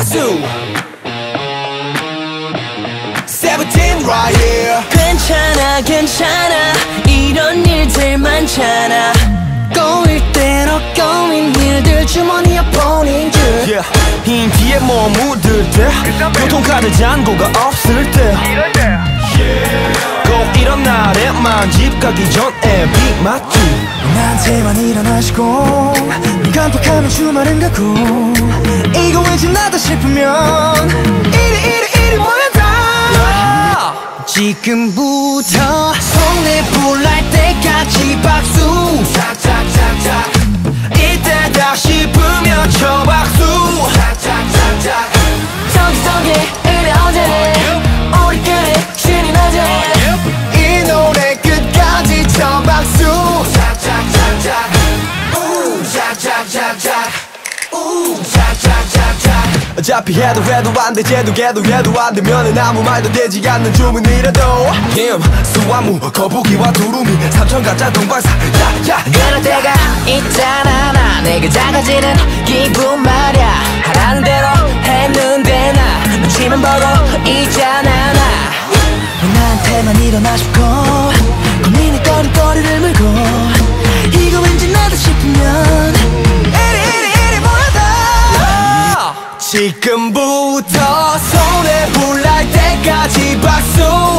박수. Seventeen right here. 괜찮아 괜찮아. 이런 일들 많잖아. 꼬일 대로 꼬인 일들 주머니에 보낸 줄. Yeah. 흰 뒤에 뭐 묻을 때 교통카드 잔고가 없을 때. 꼭 이런 날에만 집 가기 전에 비 맞지. 나한테만 일어나시고 눈 깜빡하면 주말은 가고 이거 왠지 나다 싶으면. 이리 이리 이리 모여다 지금부터 손에 어차피 해도 해도 안돼 쟤도 걔도 걔도 안 되면은 아무 말도 되지 않는 주문이라도. 김 수화무 거북이와 두루미 삼천 가짜 동방사. 야야 그럴 때가 있잖아 나 내가 작아지는 기분 말야. 하라는 대로 했는데 나 눈치만 보고 있잖아 나. 나한테만 일어나 싶고 고민이 꺼리꺼리를 물고 지금부터 손에 불날 때까지 박수